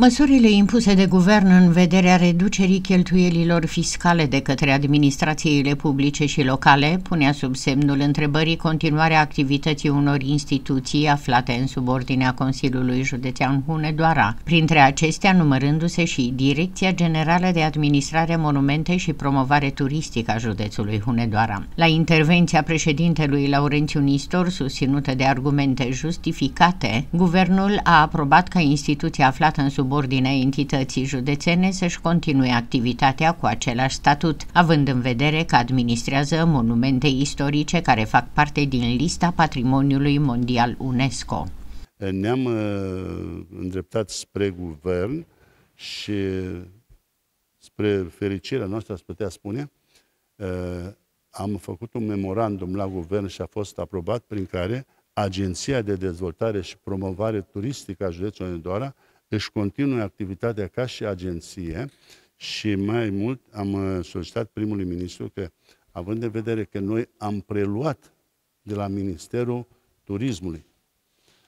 Măsurile impuse de guvern în vederea reducerii cheltuielilor fiscale de către administrațiile publice și locale punea sub semnul întrebării continuarea activității unor instituții aflate în subordinea Consiliului Județean Hunedoara, printre acestea numărându-se și Direcția Generală de Administrare Monumente și Promovare Turistică a județului Hunedoara. La intervenția președintelui Laurențiu Nistor, susținută de argumente justificate, guvernul a aprobat ca instituția aflată în sub subordinea entității județene să-și continue activitatea cu același statut, având în vedere că administrează monumente istorice care fac parte din lista Patrimoniului Mondial UNESCO. Ne-am uh, îndreptat spre guvern și spre fericirea noastră, aș putea spune, uh, am făcut un memorandum la guvern și a fost aprobat prin care Agenția de Dezvoltare și Promovare Turistică a județului Doara își continuă activitatea ca și agenție și mai mult am uh, solicitat primului ministru că, având în vedere că noi am preluat de la Ministerul Turismului,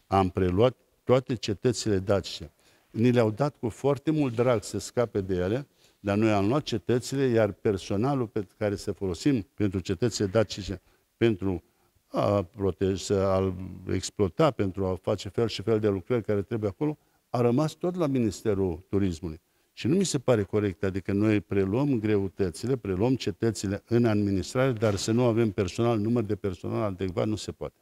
am preluat toate cetățile dacice. Ni le-au dat cu foarte mult drag să scape de ele, dar noi am luat cetățile, iar personalul pe care să folosim pentru cetățile dacice, pentru a proteja, a exploata, pentru a face fel și fel de lucrări care trebuie acolo, a rămas tot la Ministerul Turismului. Și nu mi se pare corect, adică noi preluăm greutățile, preluăm cetățile în administrare, dar să nu avem personal, număr de personal adecvat, nu se poate.